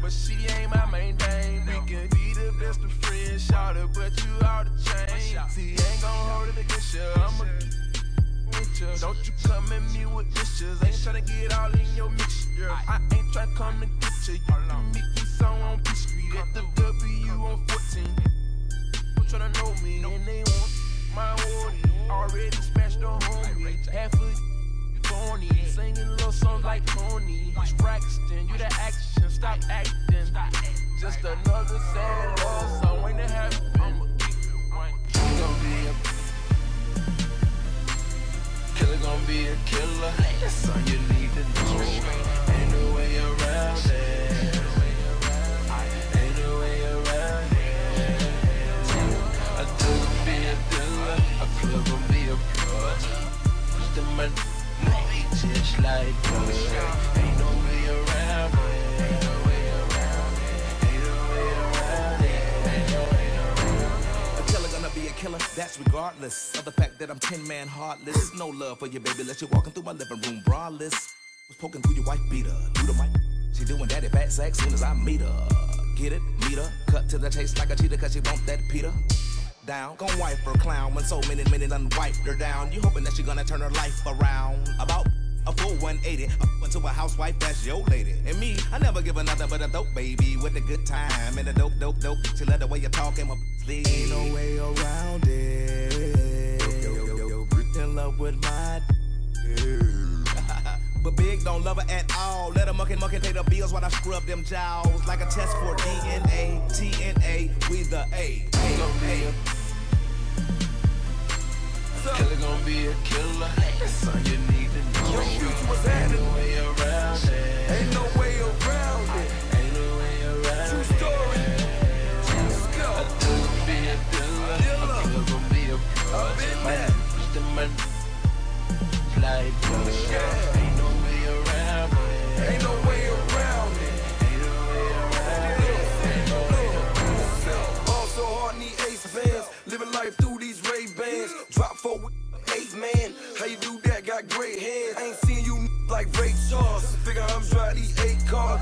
but she ain't my main dame. We can be the best of friends, shout it, but you out of chain. See, ain't gon' hold it against you. I'ma with you. Don't you come at me with issues. Ain't tryna get all in your mixture. I ain't tryna come to get you. You meet me somewhere on B Street at the W Little songs like Toni. Braxton. You the action. Stop acting. Just another sad love song. Ain't it happy? I'ma keep it one. He gon' be a killer, gon' be a killer. That's all you need to know. Ain't no way around it. Ain't no way around it. A dealer be a dealer, a plug gon' be a plug. Push the money, A killer gonna be a killer, that's regardless of the fact that I'm 10 man heartless. No love for you, baby, let you walking through my living room braless. Was poking through your white beater, through the mic. She doing daddy fat sack soon as I meet her. Get it, meet her, cut to the chase like a cheetah, cause she want that Peter. Down, gon' wipe her clown when so many men done wiped her down. You hoping that she gonna turn her life around. About a full 180, up to a housewife, that's your lady. And me, I never give another but a dope baby with a good time and a dope, dope, dope. She love the way you talk and my sleep. Ain't no way around it. Yo, yo, yo, yo, in love with my But big don't love her at all. Let her muck and muck and pay the bills while I scrub them jowls. Like a test for DNA, TNA, we the A. Be a killer, gon' be a killer. All you need blood. Yeah. Ain't no way around. Ain't no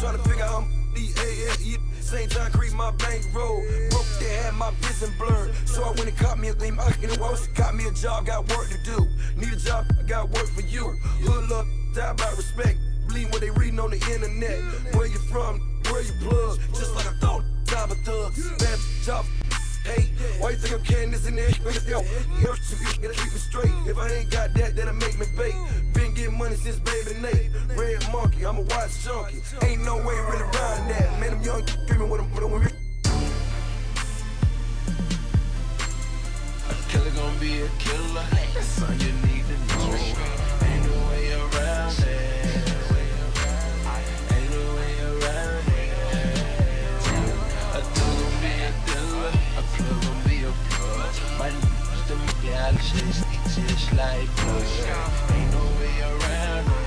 Trying to figure how I'm. Same time creep my bankroll. Broke they had my vision blurred. So I went and caught me a thing. I can waltz. Got me a job, got work to do. Need a job, I got work for you. Hood up, die by respect. Believe what they reading on the internet. Where you from? Where you plug? Just like I thought, time of thugs. Bad job. Hey, why you think I'm carrying this in there? Yo, yo, you gotta keep it straight. If I ain't got that, then I make me bait. Money since baby Nate. Red monkey, I'm a watch junkie. Ain't no way really around that. Man, I'm young, screaming with them, with them. this, this life, boy. Ain't no way around it.